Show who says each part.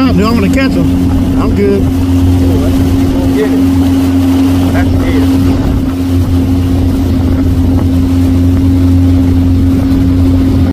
Speaker 1: No, I'm gonna catch them. I'm good.